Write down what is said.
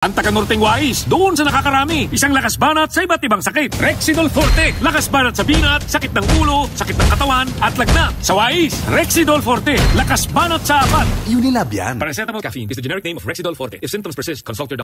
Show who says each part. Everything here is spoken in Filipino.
Speaker 1: Ang taga-norteng wais, doon sa nakakarami. Isang lakas banat sa iba't ibang sakit. Rexidol Forte. Lakas banat sa binat, sakit ng ulo, sakit ng katawan, at lagnat. Sa wais, Rexidol Forte. Lakas banat sa apat.
Speaker 2: Unilab yan.
Speaker 1: Paracetamol caffeine is the generic name of Rexidol Forte. If symptoms persist, consult your doctor.